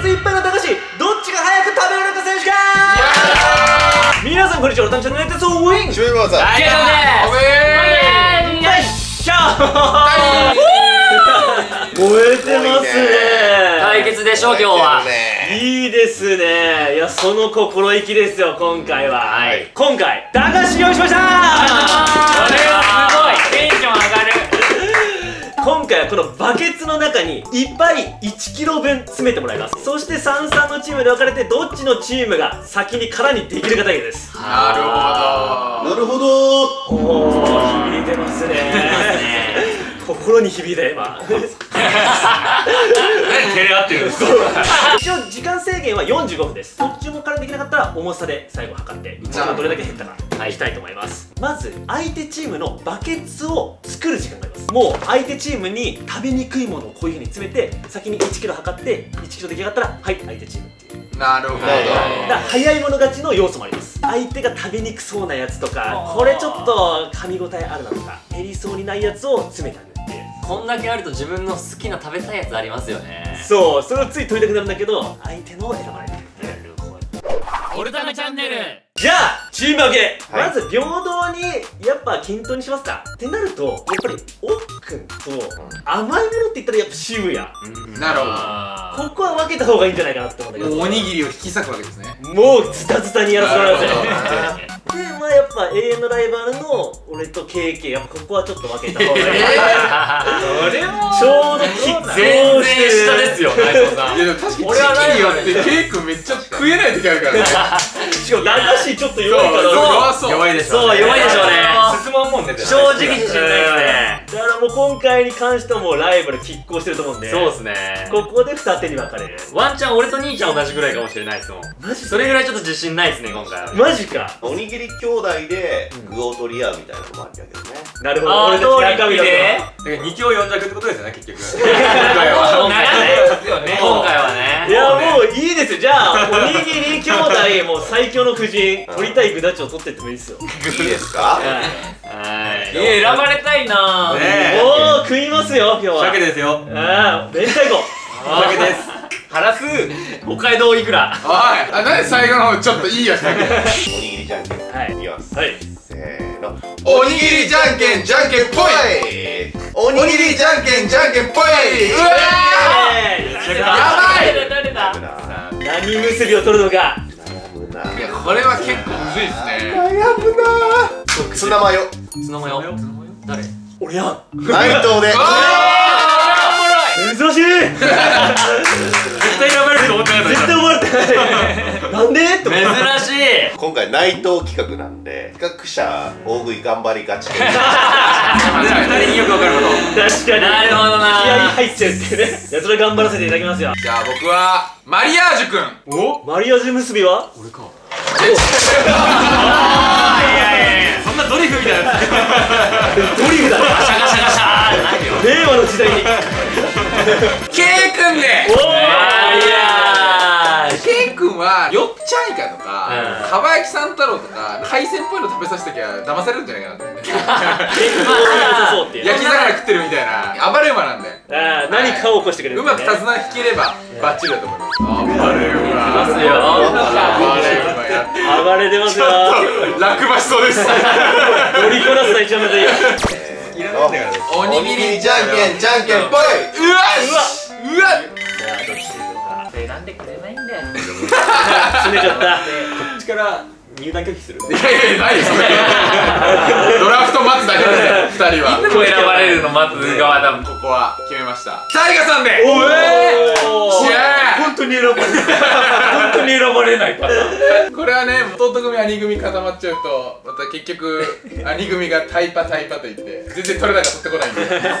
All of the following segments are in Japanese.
ツいっぱいの駄菓子どっちが早く食べれるか選手権！皆さんこんにちはオルタンチャンネルですウィン！しめばさんはいおめよいしょ燃えてます。ね対決でしょ今日はね。いいですね。いやその心意気ですよ今回は、はい。今回駄菓子用意しました。これは今回はこのバケツの中にいっぱい 1kg 分詰めてもらいます。そして33のチームで分かれてどっちのチームが先に殻にできるかだけです。なるほなるほど。おー響いてますね 心に響いた今ど照れ合ってるんですか？一応時間制限は45分です。どっちもからできなかったら重さで最後測って一応どれだけ減ったかい。きたいと思います。まず相手チームのバケツを作る時間があります。もう相手チームに食べにくいものをこういう風に詰めて先に 1kg 測って 1kg 出来上がったらはい相手チームっていう。なるほど。だから早い者勝ちの要素もあります。相手が食べにくそうなやつとかこれちょっと噛み応えあるなとか減りそうにないやつを詰めてあげるっていうこんだけあると自分の好きな食べたいやつありますよね。そうそれをつい取りたくなるんだけど相手のを選ばないといけないオルタナチャンネル。じゃあチーム分け、はい。まず平等にやっぱ均等にしますか。ってなるとやっぱりおっくん。と甘いものって言ったらやっぱ渋谷。なるほあここは分けた方がいいんじゃないかなって思うんだけど。どもうおにぎりを引き裂くわけですね。もうズタズタにやらせてもらいますよなるほでまあやっぱ永遠のライバルの俺と KK やっぱここはちょっと分けた方がいい。それもちょうどき全然下ですよ内藤さん。いやでも確かに俺は時期によってケイ君めっちゃ食えない時あるからね。しかも駄菓子ちょっと弱弱そう。弱いでしょそう弱いでしょうね正直自信ないですね。だからもう今回に関してはもうライバル拮抗してると思うんで。そうですね。ここで二手に分かれる。ワンチャン俺と兄ちゃん同じぐらいかもしれないですもん。マジそれぐらいちょっと自信ないですね今回は。マジか。おにぎり兄弟で具を取り合うみたいなのもあるんだけどね。なるほど。俺たち中身だと。ねだから2強4弱ってことですよね結局。今回は。今回はね。いやもういいですよ。じゃあおにぎり兄弟もう最強の夫人取りたい具ダチを取ってってもいいですよ。いいですか？はい。いや選ばれたいな。ぁねおお食いますよ今日は。鮭ですよ。ああ明太子。鮭です。ハラス北海道いくら。おい。あなんで最後の方ちょっといいやつだけ。おにぎりじゃんけん。はい。いきます。はい。せーの。おにぎりじゃんけんじゃんけんぽい。おにぎりじゃんけんじゃんけんぽい。うわえー。やばい。誰だ誰だ。何結びを取るのか。悩むな。いやこれは結構むずいですね。悩むなツナマヨ。ツノマヨ。誰？俺やん。内藤で。珍しい。絶対選ばれると思ってなかった。絶対思われてない。なんで？って思った珍しい。今回内藤企画なんで企画者大食い頑張りがちで。2人によくわかること。確かに。なるほどな。気合い入っちゃうっていうね。じゃあそれ頑張らせていただきますよ。じゃあ僕はマリアージュくん。お？マリアージュ結びは？いやいやいやドリフみたいな。ドリフだガシャガシャガシャーないよ。令和の時代に。K くんで。おおマリアー。K 君はよっちゃんイカとかうん。かば焼き三太郎とか海鮮っぽいの食べさせときゃ騙されるんじゃないかなと思って焼き魚食ってるみたいな暴れ馬なんで。何かを起こしてくれるうまく手綱引ければバッチリだと思います。暴れ馬ますよ暴れ馬暴れてますよ。落馬しそうです。乗りこなすの一番むずいよ。おおにぎりじゃんけんじゃんけんぽい。うわしうわさあどっちでしょうか。選んでくれないんだよ詰めちゃった。こっちから入団拒否する？いやいやないです。よ ドラフト待つだけですよ二人は。こう選ばれるの待つ側だもん。ここは決めました。タイガさんで。おえー。本当に選ばれない。本当に選ばれないパターン。これはね弟組兄組固まっちゃうとまた結局兄組がタイパタイパと言って全然取れ高取ってこないんで。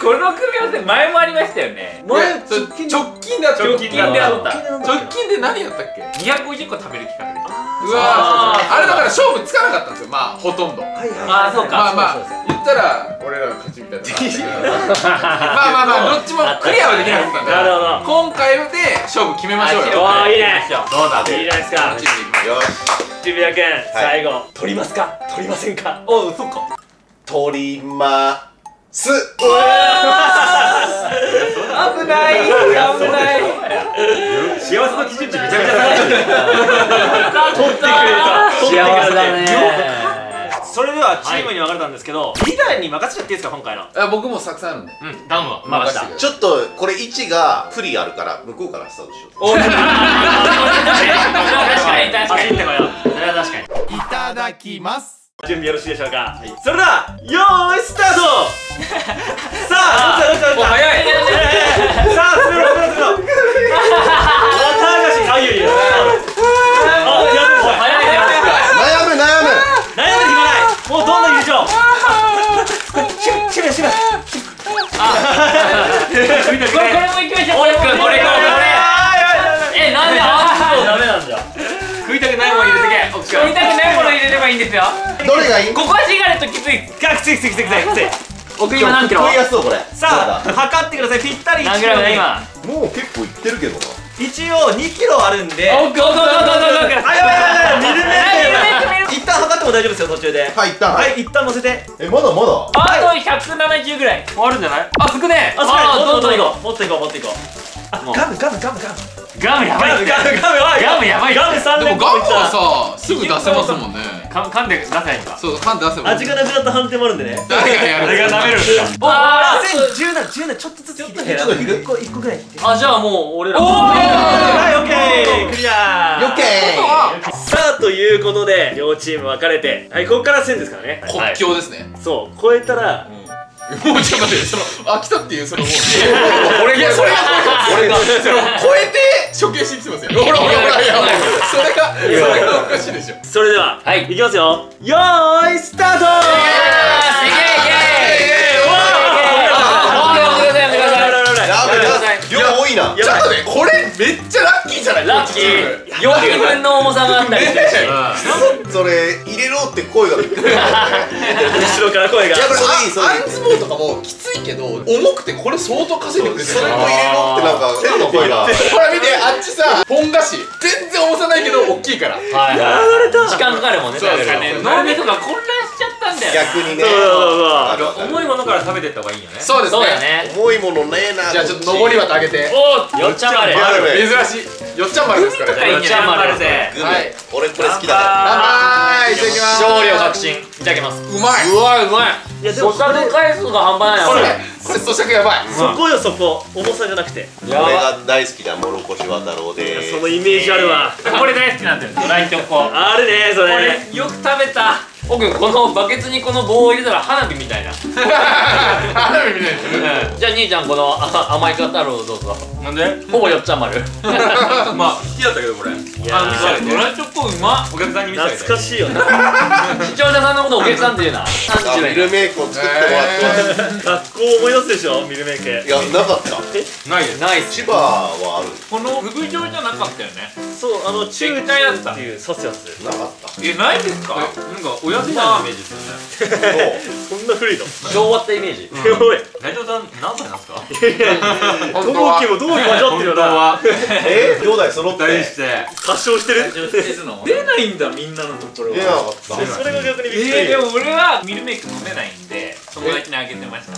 この組み合わせ前もありましたよね。前直近であった。直近であった。直近で何やったっけ？250個食べる企画ですうわあれだから勝負つかなかったんですよ。まあほとんど。はいはい。あーそうか。まあまあ言ったら俺らが勝ちみたいな まあまあまあどっちもクリアはできなかったんでなるほど。今回で勝負決めましょうよ。わあいいね。どうだ？いいじゃないですか。チームでいきましょう。よし渋谷君最後取りますか？取りませんか？おそっか。取ります。危ない。危ない幸せの基準値めちゃめちゃ下がってる。取ってくれた。幸せだねそれではチームに分かれたんですけど、リーダーに任せちゃっていいですか今回の？あ僕もたくさんあるんでうんダムは。任した。任せてくれちょっとこれ位置が不利あるから向こうからスタートしようお確かに確か走ってこように。それは確かに。いただきます。準備よろしいでしょうか、それではよーいスタート。さあどっちだどっちだどっちだ早い。さあ進めろ進めろ進めろあいいよいいよあやってる早いね悩む悩む悩む暇ない。もうどんどん入れちゃおう。しめしめしめこれこれも行きましょう。これこれこれえなんであんダメなんだ。食いたくないもん入れてけ。食いたくないもの入れればいいんですよ。どれがいいここはシガレットきつい。がきついきついきついきつい。きつい奥今何キロ？食いやすそうこれ。さあ測ってください。ぴったり1何グラムだ今？もう結構いってるけどな一応2キロあるんで。オッケーあやばいやばいやばいミルメあーク一旦測っても大丈夫ですよ途中で。はい一旦。はい一旦乗せて。えまだまだ？あと170ぐらい。終わるんじゃない？あ少ねえ。あそうどんどんいこもっといこうもっといこう。ガムガムガムガム。うガムやばいガムガムガムおい。ガムやばいガム3連でもガムはさすぐ出せますもんね。か噛んで出せないんかそう噛んで出せば味がなくなった判定もあるんでね。誰がやる？誰が舐めるんですかあー10な10なちょっとずつちょっと減らない1個1個ぐらいあじゃあもう俺らはいオッケー。クリア。オッケー。さあということで両チーム分かれて。はいここから戦ですからね。国境ですね。そう超えたらもうちょっと待ってその飽きたっていうそのもう俺いやそれが俺がその超えて処刑してきてますよほらほらほらいやもうそれがそれがおかしいでしょそれでははいいきますよよーいスタートやいな。ちょっとねこれめっちゃラッキーじゃない？ラッキー。4人分の重さがあったりするし。それ入れろって声が。出てくる後ろから声が。いやこれアンズボーとかもきついけど重くてこれ相当稼いでくれてる。それも入れろってなんか変な声が。ほら見てあっちさポン菓子。全然重さないけど大きいから。はいやられた。時間かかるもんねそうそう食べるの。脳みそが混乱しちゃったんだよ。逆にね。そうそうそう。あるある重いものから食べてった方がいいよね。そうですね。ね。重いものねえなじゃあちょっと上り旗上げておよっちゃんまでやるね珍しい。よっちゃん丸ですからね。いいんじゃない頑張るぜグミはい俺これ好きだか乾杯い。ただきます勝利を確信。いただきます。うまい。うわうまいいやでも咀嚼回数が半端ないなこれこれ。咀嚼やばいそこよそこ重さじゃなくてら俺が大好きなモロコシ渡ろうでそのイメージあるわこれ大好きなんだよドライチョコあるねそこれれよく食べた奥このバケツにこの棒を入れたら花火みたいな。花火みたいに じゃあ兄ちゃんこのあ 甘いカタロウどうぞ。なんで？ほぼよっちゃん丸。まあ好きだったけどこれ。いやあドライチョコうま。っお客さんに見せ懐かしいよな視聴者さんのことお客さんっていうな。あ30円ミルメイクを作ってもらって学校思い出すでしょ？ミルメイク。いやなかった。ないです。ナイス千葉はある。このじゃなかったよね。そうあの中絶対やったっていう刺すやつ。なかったえないですか？なんか親父さんのイメージですよね。そんな古いの？昭和ってイメージおい。内藤さん何歳なんですか？本当は。同期も同期も混ざってるよな。は。え？兄弟揃っして。歌唱してる？出ないんだみんなのところ出なかった。そそれが逆にびっくり。えー、でも俺はミルメイク飲めないんで友達にあげてました。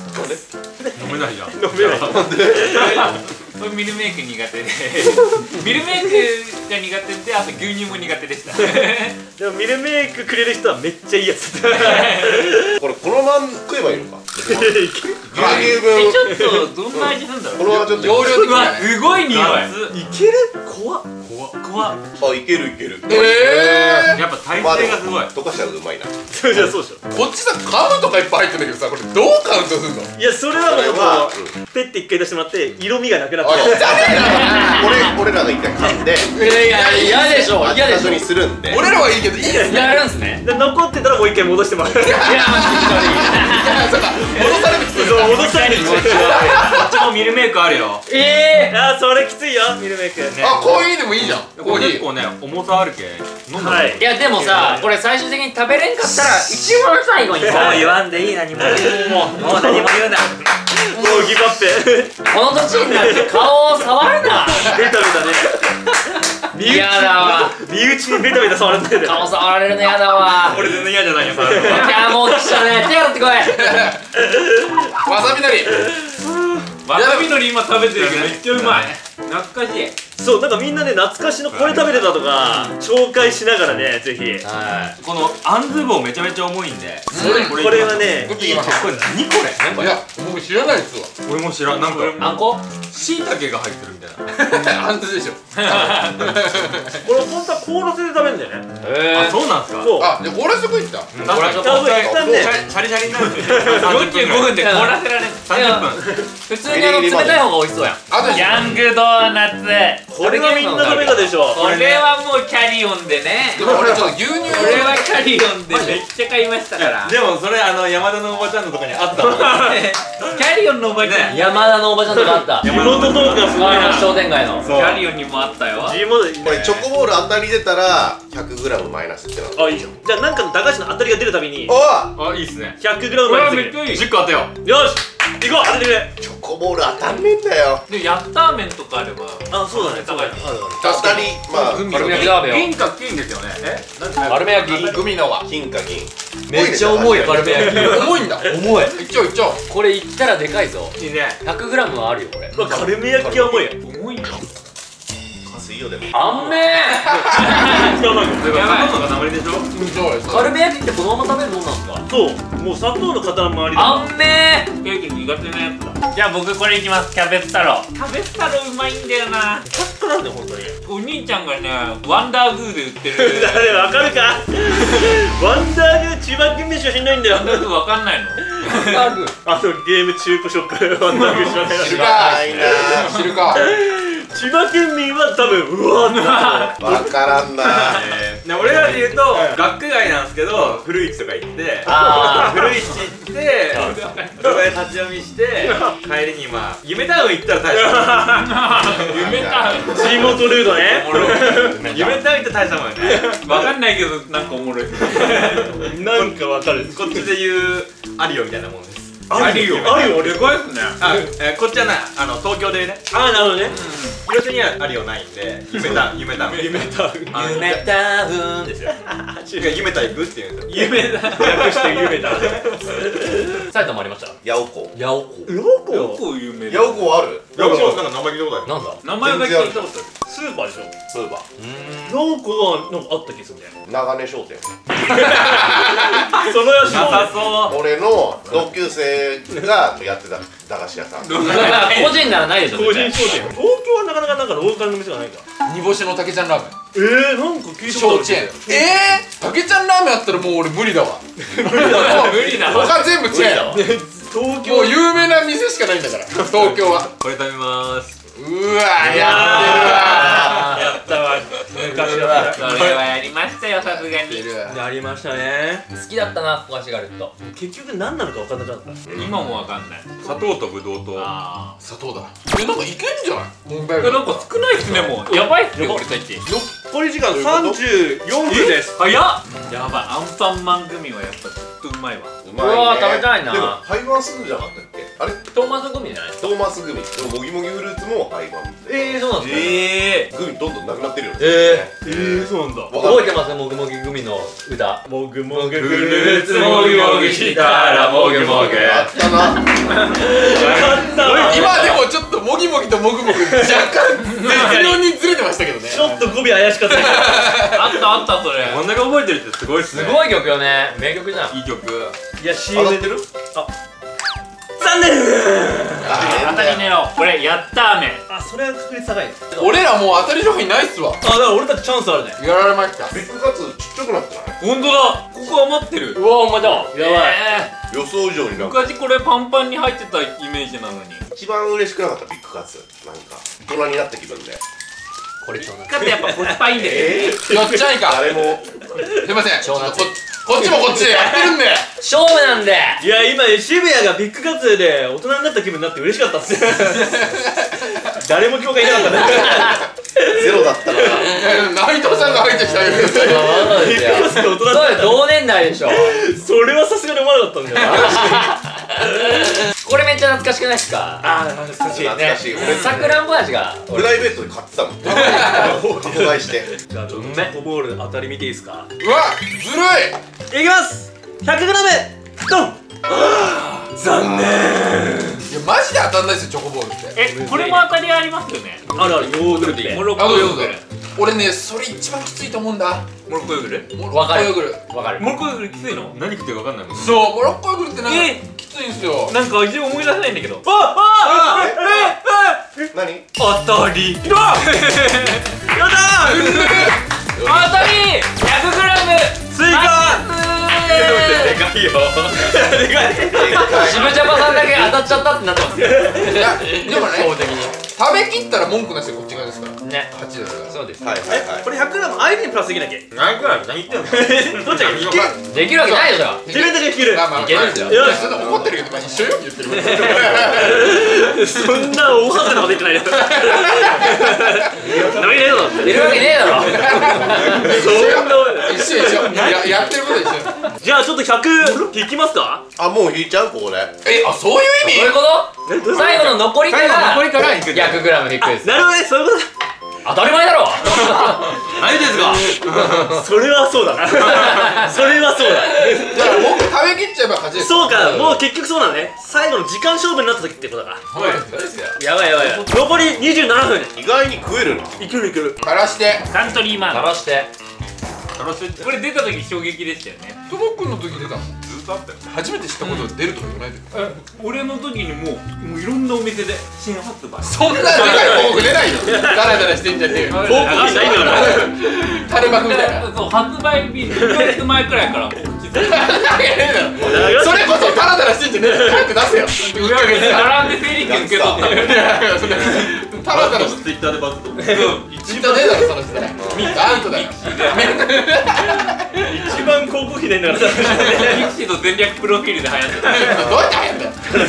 飲めないじゃん。飲めない 俺ミルメイク苦手で。ミルメイクが苦手であと牛乳も苦手でした。でもミルメイクくれる人はめっちゃいいやつ。これこのまん食えばいいのか？牛乳え分ちょっとどんな味するんだろう。これはちょっと容量的すごい匂い。いける？怖っ怖っ。あいけるいける。えやっぱ体勢がすごい。溶かしたらうまいな。それじゃそうでしょ。ーこっちさカムとかいっぱい入ってんだけどさこれどうカウントすんの？いやそれはもうこうペッて一回出してもらって色味がなくなって。あ汚ねえな俺俺らが一回噛んでいや嫌でしょ嫌でしょ後にするんで。俺らはいいけどいいですね。やるんすね。で残ってたらもう一回戻してもらう。いやいやそうか戻されてきてる。そう戻されてこっちもミルメイクあるよ。ええあーそれきついよミルメイク。ねあコーヒーでもいいじゃん。コこれーヒー。結構ね重さあるけ飲んだはい。いやでもさこれ最終的に食べれんかったら一番最後に さ言わんでいい何も。もうもう何も言うな。もうギブアップこの年になって顔を触るな。ベタベタね。身内。嫌だわ。身内にベタベタ触らないで顔触られるの嫌だわ。俺全然嫌じゃないよそれいやもう来たね。手洗ってこい。わさびのりわさびのり今食べてるけどめっちゃうまい懐かしい。そうなんかみんなね懐かしのこれ食べてたとか紹介しながらねぜひ。はい。このあんず棒めちゃめちゃ重いんで。それこれはね食ってきましたこれ何これ？いや僕知らないですわ。俺も知らん。なんかあんこ？しいたけが入ってるみたいな。あんずでしょ。これ本当は凍らせて食べるんだよね。えあそうなんすか？そう。あでこれすごいったうん。これちょっと多分一旦ね。シャリシャリになるんですよ。45分で凍らせられる30分。普通にあの冷たい方が美味しそうやん。ヤングドーナツ。これはみんな食べたでしょ。これはもうキャリオンでね。でも俺ちょっと牛乳。これはキャリオンで。めっちゃ買いましたからでもそれあの山田のおばちゃんのとこにあった。も んキャリオンのおばちゃん、山田のおばちゃんとかあった。地元トークがすごいな商店街のキャリオンにもあったよ。地元これチョコボール当たり出たら 100g マイナスってなる。あいいじゃんじゃあなんかの駄菓子の当たりが出るたびに。おあいいっすね。100g これはまでつけるめっちゃいい10個当てよよし行こう当ててくれ。チョコボール当たんねえんだよ。でヤッター麺とかあればあそうだね。高いの当たりまあ丸め焼きだべよ銀か金ですよね。え？丸め焼き。グミのは。金か銀。めっちゃ重いよ丸め焼き。重いんだ。重い。いっちゃおうい。っちゃおうこれいったらでかいぞ。いいね。100g はあるよこれ。うわカルメ焼きは重いよ。重いよでも。あんめやばい砂糖の塊でしょ？カルメ焼きってこのまま食べるもんなんすかそうもう砂糖の塊周りだ。あんめケーキ苦手なやつだ。じゃあ僕これいきます。キャベツ太郎。キャベツ太郎うまいんだよな。カッカなんだよ本当に。お兄ちゃんがねワンダーグーで売ってる。誰わかるか？ワンダーグー千葉県民しか知んないんだよ。ワンダーグーわかんないの。ハンバーグあのゲーム中古ショップ。ワンダーグー知らない知るなかないな。知るか千葉県民は多分うわなるわからんな。えーで俺らで言うと学区外なんですけど古市とか行ってあ古市行ってそこで立ち読みして帰りにまあ夢タウン行ったら大した夢だ地元ルードね。夢タウン行ったら大したもんよねわかんないけどなんかおもろい。なんかわかる。こっちで言うアリオみたいなもんですあるよ。あるよ。でかいっすねあ、えーこっちはなあの東京でね。あなるほどね。広瀬にはアリオないんで。夢タウン夢タウン夢タウン夢タウンですよ。夢タウン行くっていうんですよ。夢だ略して夢だ埼玉ありました？ヤオコヤオコロどコこ有名だヤオコある。いやもうなんか名前聞いたことあるなんだ名前が聞いたことあるスーパーでしょ。スーパー。ロコがなんかあった気がするんだよ長根商店。そのやし俺の同級生がやってた駄菓子屋さん。だから個人ならないでしょ個人絶商店。東京はなかなかなんかローカルの店がないんだ煮干しのたけちゃんラーメン。えー、なんか聞いたことあるえー？たけちゃんラーメンあったらもう俺無理だわ。う無理だ他全部チェーン東京もう有名な店しかないんだから東京は。これ食べますうわやってるわやったわ。昔やったそれはやりましたよさすがやってにやりましたね。対好きだったなコカシガレット。結局何なのか分かんなかった。今もわかんない。砂糖とブドウと。あ砂糖だ。えなんかいけんじゃないなんか少ないっすねもう。やばいっすね俺たち残り時間34分です。早っ。やばい。アンパンマングミはやっぱずっとうまいわ。ううわー食べたいな。でもハイバースグじゃなかったあれ？トーマスグミじゃない？トーマスグミ。でももぎもぎフルーツもハイバーみたいえー、そうなんですか？ええグミどんどんなくなってるよね。ええー、そうなんだ。覚えてますもぐもぎグミの歌。もぐもぐフフルーツもぎもぎしたらもぐもぐあったな。今でもちょっともぎもぎともぐもぐ若干絶妙にずれてましたけどね。ちょっと語尾怪しかった。あったあったそれ。こんだけ覚えてるってすごいっすね。すごい曲よね。名曲じゃん。いい曲。いや当 CM たってる？残念。当たり狙おうこれやったーめ。んあそれは確率高いね。俺らもう当たり商品ないっすわ。あだから俺たちチャンスあるね。やられましたビッグカツちっちゃくなってない？本当だ。ここ余ってる。うわお前だ。やばい。え予想以上にーなんか。昔これパンパンに入ってたイメージなのに。一番嬉しくなかったビッグカツなんか。大人になった気分でこれちょうだい。かってやっぱコスパいいんだよよっちゃんいか。誰も。すいません。ちょっとここっちもこっち。でやってるんで。勝負なんで。いや今渋谷がビッグカツで大人になった気分になって嬉しかったっす誰も共感いなかったね。ゼロだったか。らえ内藤さんが入ってきたよ。そうですよビッグカツで大人同年代でしょそれはさすがに思わなかったんだよな これめっちゃ懐かしくないですか？ああ懐かしい懐かしい俺さくらんぼ味がプライベートで買ってたもん。箱買いして。じゃあちょっとチョコボール当たり見ていいですか？うわずるい！いきます！100g ドン！残念。いやマジで当たんないですよチョコボールって。えこれも当たりありますよね？あるあるヨーグルトモロヨーグル俺ねそれ一番きついと思うんだ。モロッコヨーグルモロわかる。ッコヨーグルわかる。モロッコヨーグルきついの？何食ってるか分かんないもんそうモロッコヨーグルってなんかえきついんですよ。なんか味思い出せないんだけど。ああ何？当たり。やだ当たり。100g 追加でかいよ。渋ジャパさんだけ当たっちゃったってなってますよ。いやでもね法的に。食べきったら文句なしでこっち側ですからね。勝ちですからそうです。はいはいはい。これ 100g 相手にプラスできなきゃ何くらい何言ってんのどっちがいける。できるわけないでしょ自分だけいける。まあまあいけるんですよいやそんな怒ってるけどまあ一緒よ言ってるそんな大外れなこと言ってないよ。ダメだよ出るわけねえだろそんな一緒一緒ややってること一緒じゃあちょっと100引きますかあもう引いちゃうここでえあそういう意味どういうこと最後の残りから残りからいく 100g 引くですなるほどねそういうこと当たり前だろ！何ですか？それはそうだな。それはそうだ。だから僕食べきっちゃえば勝ちですそうかもう結局そうなのね。最後の時間勝負になった時ってことか。はい。やばいやばいやばい。残り27分。意外に食えるないけるいける。垂らして。サントリーマ垂ンらして。これ出た時衝撃でしたよね。トモ君の時出たのずっとあったよ初めて知ったこと出るとか言わないでえ俺の時にもうもういろんなお店で新発売。そんなでかい広告出ないよダラダラしてんじゃねえよ。報告ないんだから。垂れ幕みたいな。そう発売日1ヶ月前くらいから告知されてそれこそダラダラしてんじゃねえよ。早く出せよ。並んで整理券受け取ったのいやいやそれダラダラしてツイッターでバズっと。ツイッターねえだろその時代アウトだよ一番広告費ないんだからさ。 mixi と前略プロフィールで流行ってたどうやって流行ったプロ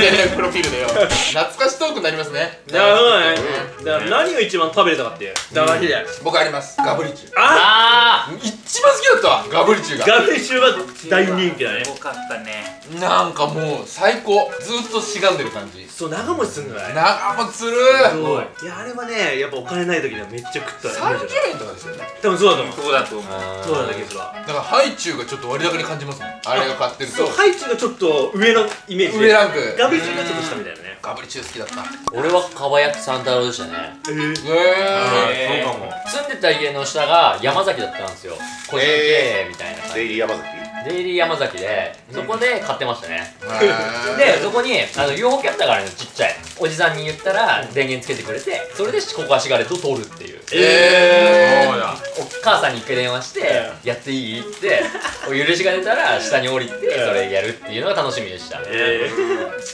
フィールでよ。懐かしトークになりますね。なるほどねだから何を一番食べれたかっていう。駄菓子で僕あります。ガブリチュウ。ああ一番好きだったわガブリチュウが。ガブリチュウは大人気だね。よかったね。なんかもう最高。ずっとしがんでる感じ。そう長持ちすんじゃない長持ちする。そうい。やあれはねやっぱお金ない時にはめっちゃ食ったイメージだ30円とかですよね。多分そうだと思う。そうだと思う。そうだった気がするわだからハイチュウがちょっと割高に感じますもん。あれを買ってると。そうハイチュウがちょっと上のイメージで。上ランクガブリシュがちょっと下みたいなね。ガブリチュウ好きだった。俺はかば焼き三太郎でしたね。えー。へそうかも。住んでた家の下が山崎だったんですよ。個人経営みたいな感じデイリー山崎デイリー山崎でそこで買ってましたね。えでそこにあの UFO キャッチャーがあるのちっちゃい。おじさんに言ったら電源つけてくれてそれでここ足ガレットを取るっていう。えそうだお母さんに一回電話して「やっていい?」ってお許しが出たら下に降りてそれやるっていうのが楽しみでした。え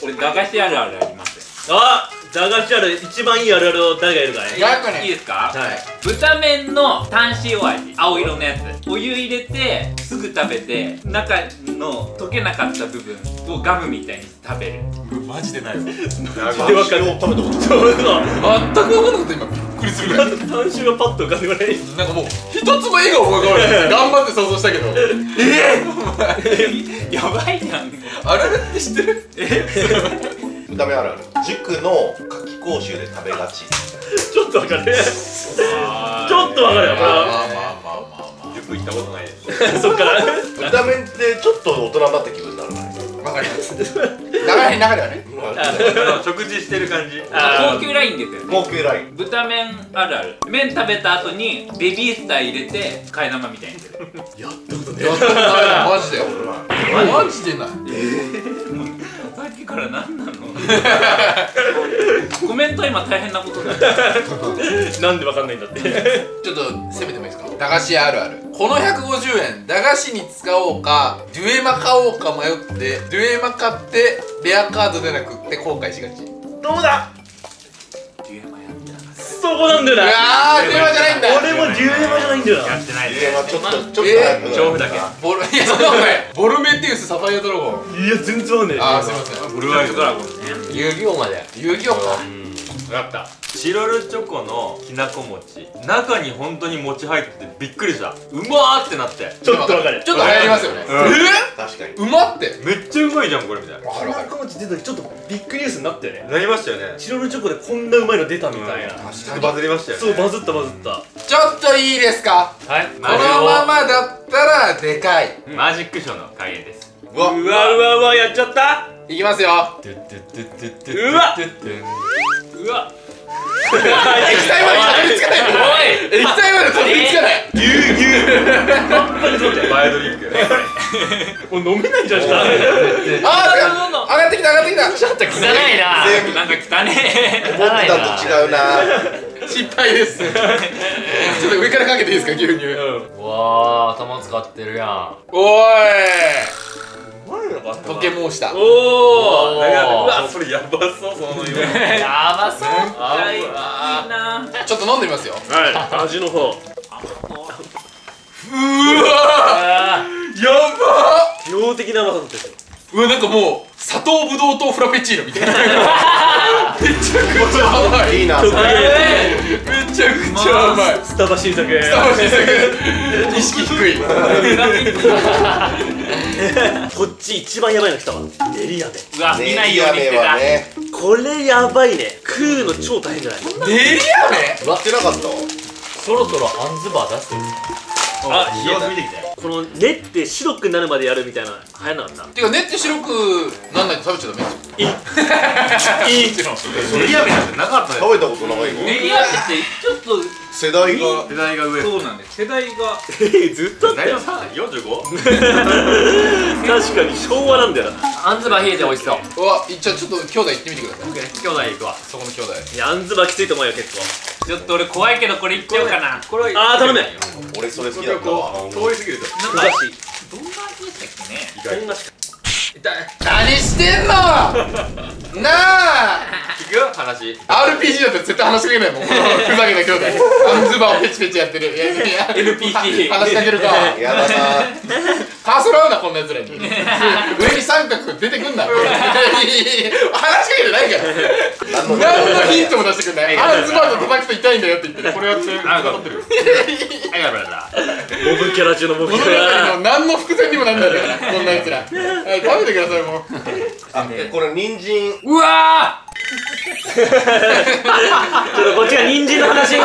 俺駄菓子あるあるありますー、あ駄菓子ある一番いいあるあるを誰がいるかね。逆に。いいですか？はい。豚麺のタン塩味青色のやつ。お湯入れてすぐ食べて中の溶けなかった部分をガムみたいに食べる。マジでないわ。でわかる食べたことない。全く分かんなかった今びっくりするぐらい。単種がパッと浮かんでこないなんかもう一つも笑顔が浮かばない頑張って想像したけど。やばいじゃん。あれ？って知ってる？ダメあるある。塾の夏期講習で食べがち。ちょっとわかる。ちょっとわかるよ。これはまあまあまあまあ。ま塾行ったことないです そっから。豚麺ってちょっと大人になった気分になるね。あわかります。流れの中ではね。食事してる感じ。あ高級ラインですよね。高級ライン。豚麺あるある。麺食べた後にベビースター入れて替え玉みたいにする。やったことない。マジで？マジでない。さっきから何なの？コメント今大変なことだ。なんでわかんないんだって。ちょっと攻めてもいいですか？駄菓子屋あるある。この150円駄菓子に使おうかデュエマ買おうか迷ってデュエマ買ってレアカードでなくって後悔しがち。どうだ？そこなんだよなうわーデュエマじゃないんだ。俺もデュエマじゃないんだよな。やってない入れはちょっと。ちょっと調布だけ。ボル いやそんなことないボルメティウスサファイアドラゴン。いや全然わかんない。あーすいません。ブルーアイズドラゴン遊戯王まで。遊戯王か。分かったチロルチョコのきなこ餅。中に本当に餅入っててびっくりした。うまーってなって。ちょっとわかる。ちょっと流行りますよね。うん。確かに。えうまって？めっちゃうまいじゃんこれみたいな。きなこ餅出た時ちょっとビッグニュースになったよね。なりましたよね。チロルチョコでこんなうまいの出たみたいな。ちょっとバズりましたよね。そうバズったバズった。ちょっといいですか？はい。このままだったらでかい。マジックショーの開演です。うわ。うわうわうわやっちゃった。いきますよ。うわ。うわ液体までたどり着かないおい液体までたどり着かないぎゅうぎゅう前ドリンクもう飲めないじゃないですかあー上がってきた上がってきたちょっと汚いななんか汚ね思ってたと違うな失敗ですちょっと上からかけていいですか牛乳うわー頭使ってるやんおい。溶け申した。おおうわそれやばそうそのよ やばそう。あいいなちょっと飲んでみますよ。はい。味の方。あやば量的な甘さですよ。うわなんかもう砂糖ぶどうとフラペチーノみたいな。めちゃくちゃ甘い。いいな。めちゃくちゃ甘い。スタバ新作。楽しい意識低い。こっち一番やばいの来たわ。練り飴うわ見ないようにしてねたね。これやばいね。食うの超大変じゃない？練り飴割ってなかった。そろそろあんずバー出すあ様子見てきてこの練って白くなるまでやるみたいなの流行らなかってか練って白くなんないと食べちゃダメですよ。たいい。いい。練り飴なん。てなかったね食べたことないよ。練り飴ってちょっと世代が。世代が上そうなんです。世代が。ずっとあったよ。さ 45? 確かに昭和なんだよな。あんずバー冷えて美味しそう。うわじゃあちょっと兄弟行ってみてください。兄弟行くわ。そこの兄弟。いやあんずばきついと思うよ結構。ちょっと俺怖いけどこれいっちゃおうかな。これあー頼め俺それ好きだったわ。通り過ぎるとどんな味でしたっけね？何してんの？なあ。聞く？話。RPG だったら絶対話しかけないもん。ふざけた兄弟。アンズバーをペチペチやってる。いやいや NPC 話しかけるか。やだな。パーソル合うなこんなやつらに。上に三角出てくんな 話しかけてないから。何の何のヒントも出してくんない。アンズバーと叩くと痛いんだよって言ってこれやってあ分かってる。あやばいやばモブキャラ中のモブキャラ。の何の伏線にもなんないから。こんなやつらてくださいもう。あこれ人参。うわ ちょっとこっちが人参の話に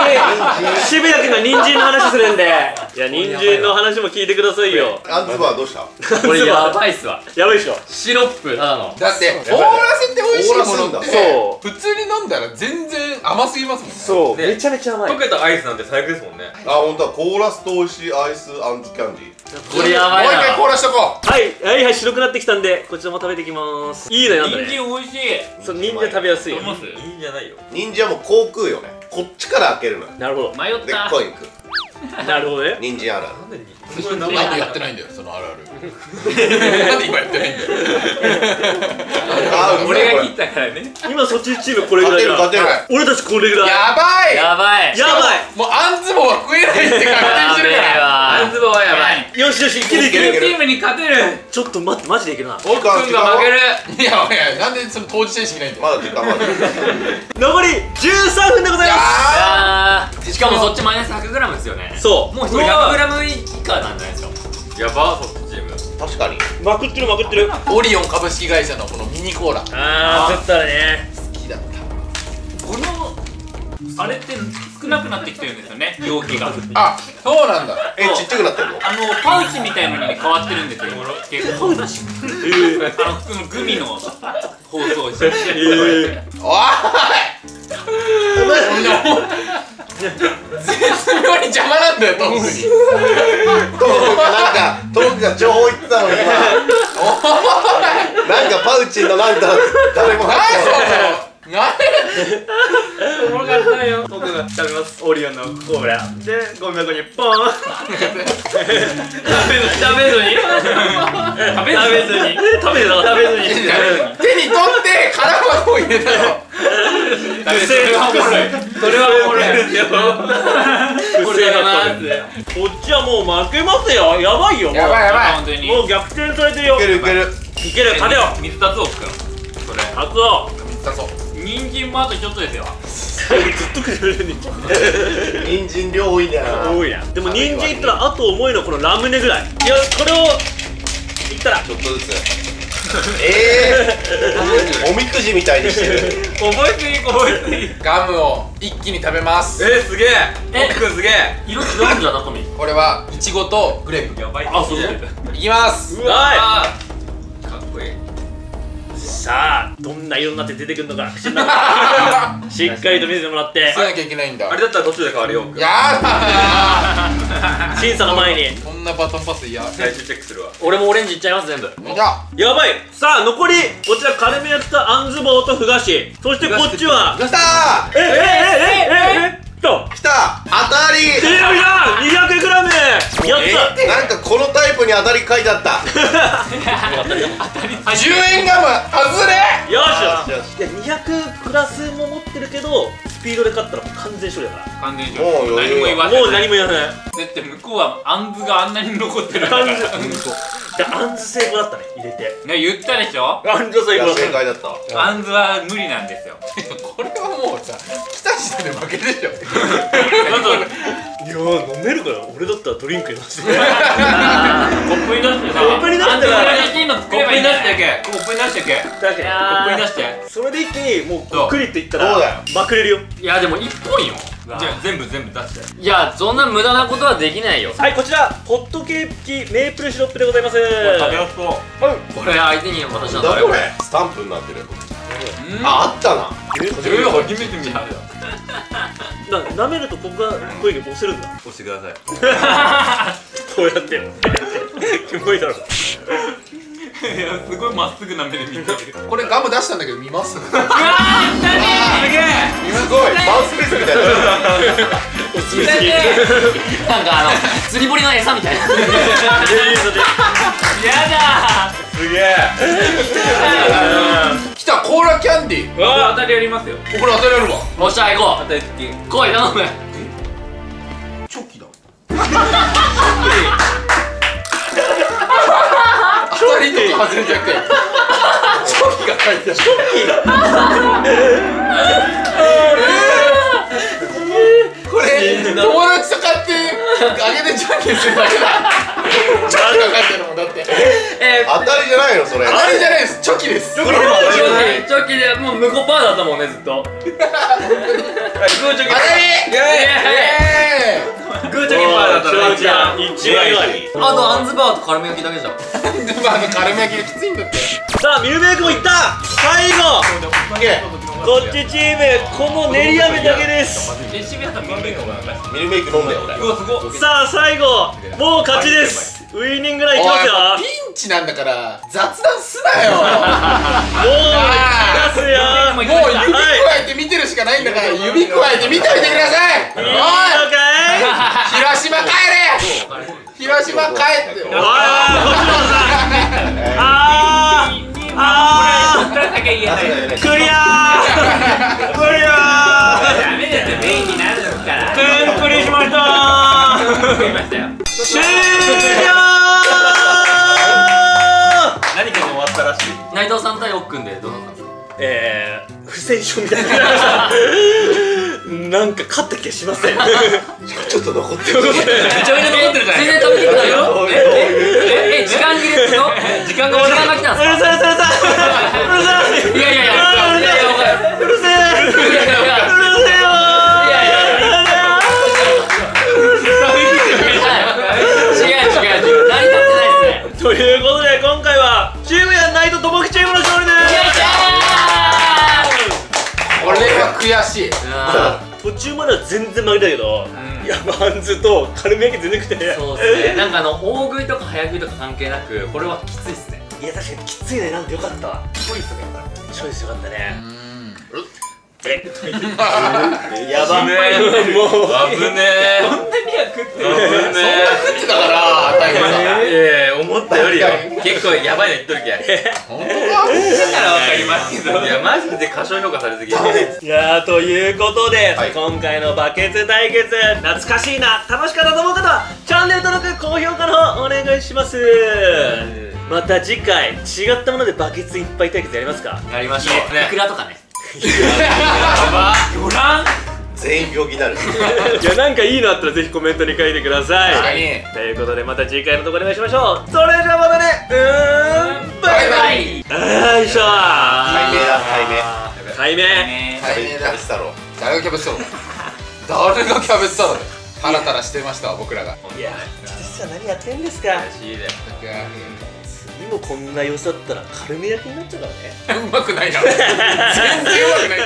渋谷君が人参の話するんでいや人参の話も聞いてくださいよ。あんずバーどうした？これやばいっすわ。やばいでしょ。シロップただの。だって凍らせて美味しいものって。そ普通に飲んだら全然甘すぎますもんね。そう。ね。めちゃめちゃ甘い。溶けたアイスなんて最悪ですもんね。あ本当は凍らすと美味しいアイスあんずキャンディー。これやばいもう一回な凍らしとこはいはいはい白くなってきたんでこちらも食べていきます。いいね。なんだ人ね参美味しい。そう人参食べやすいよ。どう思います？いいんじゃないよ。人参はもうこう食うよね。こっちから開けるのよ。なるほど。迷っでったこいに食う なるほどね。人参あるある。なんでなんでやってないんだよそのあるある。なんで今やってないんだよ。あ俺が切ったからね。今そっちチームこれぐらいだ。勝てるはい俺たちこれぐらい。やばい。やばい。やばもうあんずボは食えないって確定してるからわ。あんずぼはやばい。いよしよしいけるいける。チームに勝てる。ちょっと待ってマジでいけるな。奥君が負ける。いやいやなんでその当事者意識ないんだよ。まだ時間まだ 残り13分でございます。しかもそっちマイナス 100g ですよねそう。もう一人 100g 以下なんじゃないですか。やばそっちチーム。確かに。まくってるまくってる。ーオリオン株式会社のこのミニコーラ。好あー食ったらねきだった。このあれって少なくなってきてるんですよね 容器が。あそうなんだ。えちっちゃくなってんの？あのパウチみたいのに変わってるんですよ。結構あの普通のグミの包装紙。おい 絶妙に邪魔なんだよトークに。トークがなんかトークが情報言ってたのに今なんかパウチのなんか誰も入ってない何おもろ。かったよ僕が食べます。オリオンのコーラ。でゴミ箱にポン。食べずに食べずに？食べずに。食べずに食べずに。手に取って空箱を入れたの。不正なそれはおもろい。ですよ不正なやつこっちはもう負けますよ。やばいよ。もうやばいやばい。もう逆転されてるよ。いけるいける。いける。勝てよ水立つを作るのそれ。カツオだそう人参もあとちょっとですよ。ずっとくれるに人参量多いんだよな。多いなでも人参いったらあと重いのこのラムネぐらい。いやこれをいったら。ちょっとずつ。ええー、おみくじみたいにしてる。覚えていい覚えていい。ガムを一気に食べます。えー、すげえ。え奥君すげえ。色違うんじゃ中身。これはいちごとグレープ。やばい。あそうそう。いきます。うわあーさあどんな色になって出てくるのか口の中。しっかりと見せてもらって。さなきゃいけないんだ。あれだったら途中で変わるよやだ審査の前に。ーこんなバトンパス嫌。最終チェックするわ。俺もオレンジいっちゃいます全部。じゃあやばい。さあ残りこちらカルメ焼きとあんず棒とふ菓子そしてこっちは来たえええええええっとー来た当たりテレビさん 200g やったなんかこのタイプに当たり書いてあった10円ガム外れ？よしよし。よしいや200プラスも持ってるけどスピードで勝ったらもう完全勝利だか完全もう余裕。何も言わらない。もう何も言わない。だって向こうはあんずがあんなに残ってる。から完全であんず成功だったね入れて。ね言ったでしょ？あんず成功正解だった。あんずは無理なんですよ。これはもうさ来た時点で負けでしょ。いやー飲めるから俺だったらドリンクにして。コップに出してさ。コップに出してあんずが焼きの作ればいいんじゃない。コップに出してけ。だけどコップに出して。それで一気にもうクリッといったらそうだよ。まくれるよ。いやでも1本よ。じゃあ全部全部出して。いやそんな無駄なことはできないよ。はいこちらホットケーキメープルシロップでございます。食べやすそうこれ相手に渡しななんだこれ？スタンプになってるああったな。え初めて見た。な舐めるとここがこういうふうに押せるんだ。押してください。こうやって。キモいだろいやすごいまっすぐな目で見てる。これガム出したんだけど見ます？うわー来たねすごいマウスピースみたいなおすすめなんかあの釣り堀の餌みたいな。やだすげえ。来たコーラキャンディー。ーわ当たりやりますよ。これ当たりあるわおっしゃ行こ当たり付きう来い頼むチョキだ当たりとか外れじゃなくて。チョキが書いてある これ。友達と買ってあげてじゃんけんするだけだ。チョキが書いてあるもんだって。え当たりじゃないのそれ。当たりじゃないです。チョキです。チョキチョキでもう向こうパーだったもんねずっと。当たりイエー。イグーチョキパーだったら一番一番弱い。あとあんずバーとカルメ焼きだけじゃんでもあのカルメ焼きがきついんだって。さあミルメイクもいった。最後こっちチームこの練り飴だけです。えしびれたミルメイク飲んだよさあ最後もう勝ちです。ウイニングラインいきますよ。ピンチなんだから雑談すなよ。もういきますよ。もう指くわえて見てるしかないんだから指くわえて見ておいてください。おい広島帰れ。広島帰って。おいおいこっちもさ あーあこれだけ言えないー。クリアー。クリアー。ダメだよメインになるからびっくりしました食いましたよ終了何かに終わったらしい内藤さん。対奥くんでどうなったんですかえー、不戦勝みたいにななんか。勝った気がしませんちょっと残ってるめちゃめちゃ残ってる。じゃん全然食べてないよえええ時間切れってこと時間が時間が来たんですうるさいうるさいうるさいうるさいいやいや。いやいやいやわかるうるせえ。うるせえ。よいやいやい違う違う違う成り立ってないですねということで今回はチームやナイトともきチームの勝利ですこれは悔しい途中までは全然負けたけど、いやバンズとカルメ焼き全然食って。ねそうですね。なんかあの大食いとか早食いとか関係なくこれはきついっすね。いや確かにきついね。なんてよかったわ。チョイスがよかったチョイスよかったね。え やば。危ねえもう。危ねえ。そんなには食ってる危ね食ってたから大変さえいや思ったよりよ結構やばいの言っとるけん。い本当か？だからわかりますけどやマジで過小評価されすぎいやーということで、はい。今回のバケツ対決懐かしいな楽しかったと思う方はチャンネル登録高評価の方お願いします。また次回違ったものでバケツいっぱい対決やりますか？やりましょう。ねいくらとかね。魚卵 全員病気になる。いやなんかいいのあったらぜひコメントに書いてください、確かに。ということでまた次回のところでお会いしましょう。それじゃあまたね。うーんバイバイ。バイよいしょ。解明だ解明。解明。ね大変だ。キャベツ太郎誰がキャベツ太郎誰がキャベツ太郎だよハラハラしてましたわ僕らが。いや実は何やってんですか？怪しいでいやにもこんな様子だったら軽め焼きになっちゃうからね。うまくないな。全然うまくないな